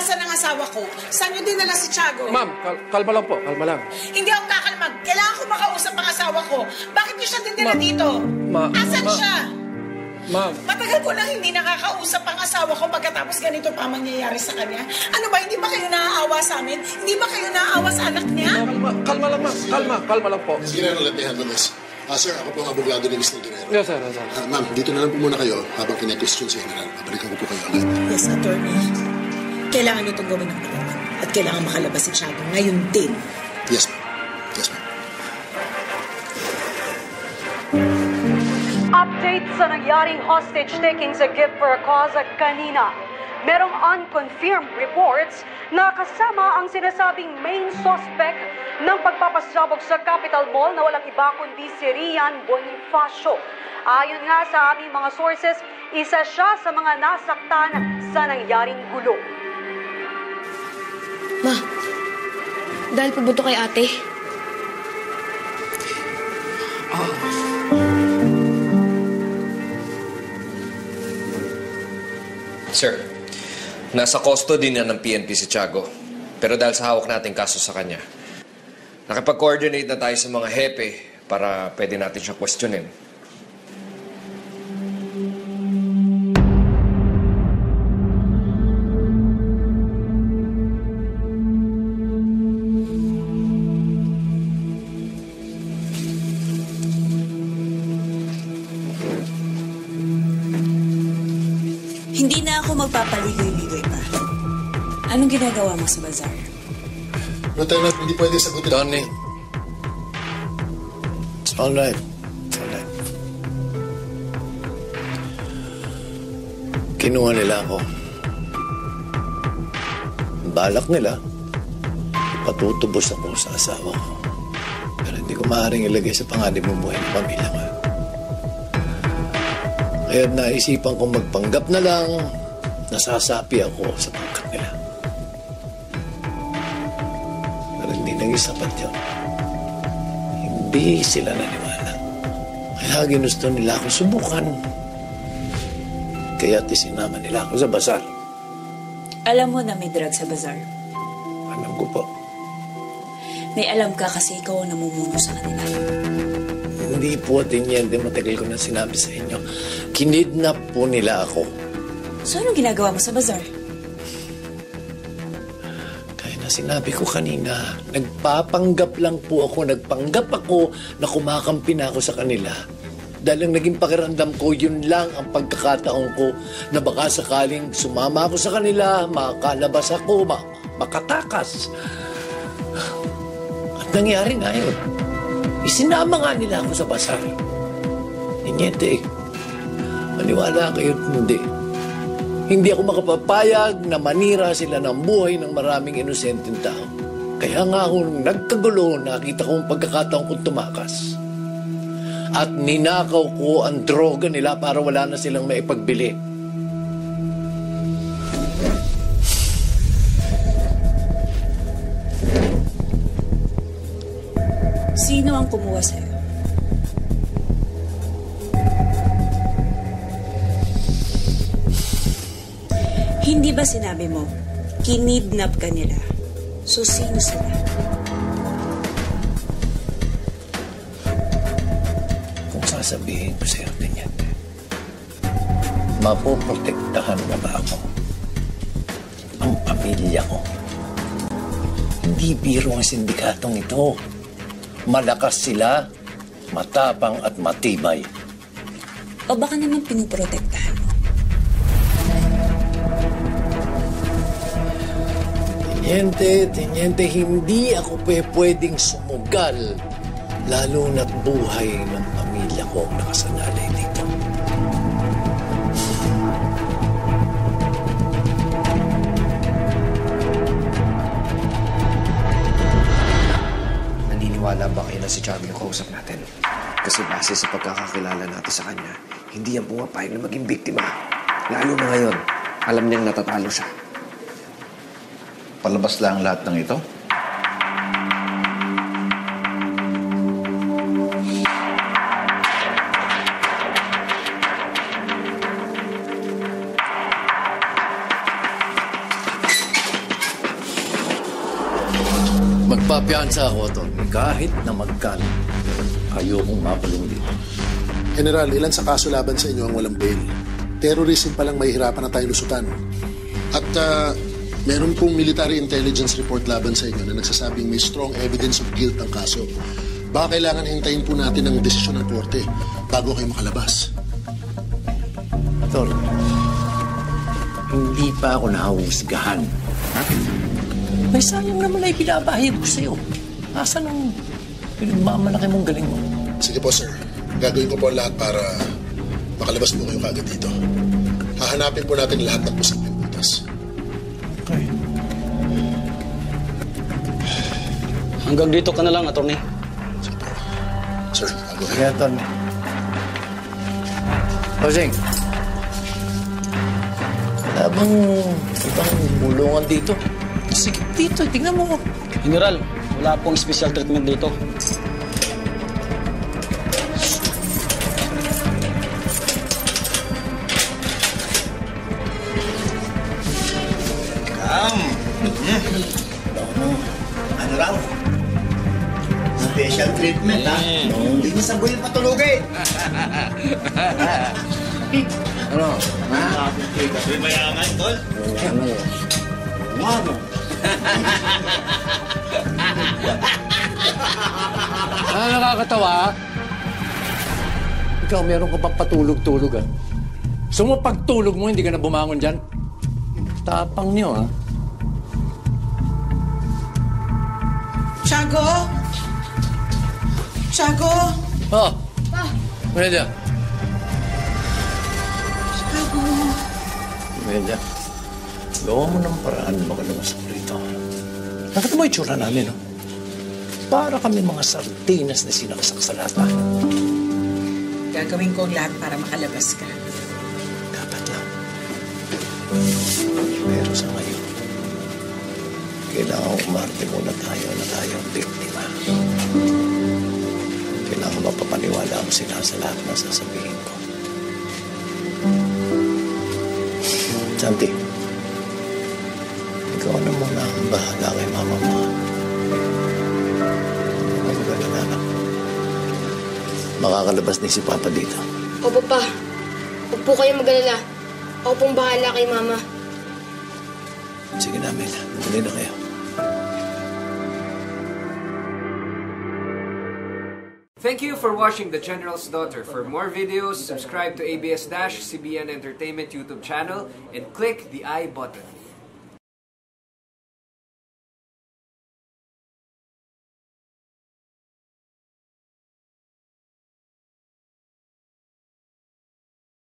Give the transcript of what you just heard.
Asan ang asawa ko? Saan niyo dinala si Tiago? Ma'am, kal- kalma lang po, kalma lang. Hindi ako kakalmag. Kailangan ko makausap ang asawa ko. Bakit niyo siya dinala Ma- dito? ma- Asan ma- siya? Ma'am, Matagal ko nang hindi nakakausap ang asawa ko pagkatapos ganito pa ang mangyayari sa kanya. Ano ba, hindi ba kayo naaawa sa amin? Hindi ba kayo naaawa sa anak niya? kalma, kalma lang ma'am. Kalma, kalma lang po. Sige na, let me handle this. Ah, sir, ako po ang abogado ni Mr. Guerrero. Yes, sir, yes, sir. Ah, ma'am, dito na lang po muna kayo habang kine-question si General. Babalikan ko po kayo agad. Yes, attorney. Kailangan itong gawin ng kailangan. At kailangan makalabas si Tiago ngayon din. Yes, ma'am. Yes, ma'am. Update sa nangyaring hostage taking sa gift for a cause at kanina. Merong unconfirmed reports na kasama ang sinasabing main suspect ng pagpapasabog sa Capital Mall na walang iba kundi si Rian Bonifacio. Ayon nga sa aming mga sources, isa siya sa mga nasaktan sa nangyaring gulo. Ma, dahil po ba ito kay ate? Sir, nasa custody na ng PNP si Tiago. Pero dahil sa hawak nating kaso sa kanya, nakipag-coordinate na tayo sa mga hepe para pwede natin siya questionin. Anong ginagawa mo sa bazaar? Lieutenant, hindi pwede sagutin. Donnie, It's all right. It's all right. Kinuha nila ako. Balak nila, patutubos ako sa asawa ko. Pero hindi ko maaaring ilagay sa panganib ng buhay ng pamilya ko. Kaya naisipan kong magpanggap na lang nasasapi ako sa pangkat nila. Pero hindi naging sapat yun. Hindi sila naniwala. Kaya ginusto nila ako subukan. Kaya isinama nila ako sa basar. Alam mo na may drug sa bazaar. Alam ko po. May alam ka kasi ikaw ang namumuno sa kanila. Hindi po tinyente matagal ko na sinabi sa inyo. Kinidnap po nila ako. So anong ginagawa mo sa bazaar? Sinabi ko kanina, nagpapanggap lang po ako, nagpanggap ako na kumakampi na ako sa kanila. Dahil ang naging pakiramdam ko, yun lang ang pagkakataon ko na baka sakaling sumama ako sa kanila, makalabas ako, ma- makatakas. At nangyari nga yun. Isinama nga nila ako sa basar. Inyente, maniwala kayo hindi. Hindi ako makapapayag na manira sila ng buhay ng maraming inosenteng tao. Kaya nga ako nagkagulo, nakita ko ang pagkakataon kong tumakas. At ninakaw ko ang droga nila para wala na silang maipagbili. Sino ang kumuha sa'yo? Hindi ba sinabi mo, kinidnap ka nila? So, sino sila? Kung sasabihin ko sa'yo din yan, mapoprotektahan na ba ako? Ang pamilya ko. Hindi biro ang sindikatong ito. Malakas sila, matapang at matibay. O baka naman pinuprotektahan mo? Tiniente, tiniente, hindi ako pe pwedeng sumugal. Lalo na't buhay ng pamilya ko ang nakasanalay dito. naniniwala ba kayo na si Tiago yung kausap natin? Kasi base sa pagkakakilala natin sa kanya, hindi yan pumapayag na maging biktima. Lalo na ngayon, alam niyang natatalo siya. Palabas lang lahat ng ito? Magpapiansa ako, Tony. Kahit na magkano. Ayokong makulong dito. General, ilan sa kaso laban sa inyo ang walang bail? Terrorism pa lang mahihirapan na tayong lusutan. At ah, meron pong military intelligence report laban sa inyo na nagsasabing may strong evidence of guilt ang kaso. Baka kailangan hintayin po natin ang desisyon ng korte bago kayo makalabas. Tol, hindi pa ako nahusgahan. May sayang naman na ipinabahid ko sa'yo. Asan ang pinagmamalaki mong galing mo? Sige po, sir. Gagawin ko po ang lahat para makalabas po kayo kagad dito. Hahanapin po natin lahat ng posibleng Hanggang dito ka na lang, attorney. Sige. Sir, I'll go ahead. Kaya, Tony. Joseng. Wala bang ibang bulungan dito? Sige, dito. Tingnan mo. General, wala pong special treatment dito. Hindi niya sabuhin patulugin. Ano? Kasi mayaman, tol. Wow. Ah, nakakatawa. Ikaw, meron ka pang patulog-tulog, ah. So mo pagtulog mo, hindi ka na bumangon dyan? Tapang niyo, ah. Tiago? Tiago? Oh! Media. Tiago? Media. Gawa mo ng paraan makalabas ako rito. Nakita mo yung tsura namin, no? Para kami mga sardinas na sinaksak sa lata. Gagawin ko ang lahat para makalabas ka. Dapat lang. Pero sa ngayon, kailangan umarte muna tayo na tayo ang biktima. Kailangan mapapaniwala mo sila sa lahat na sasabihin ko. Santi, ikaw na muna ang bahala kay mama mo. Ka na anak. Makakalabas ni si Papa dito. Opo pa. Huwag po kayo mag-alala. Ako pong bahala kay Mama. Sige namin, bumili na kayo. Thank you for watching The General's Daughter. For more videos, subscribe to ABS-CBN Entertainment YouTube channel and click the I button.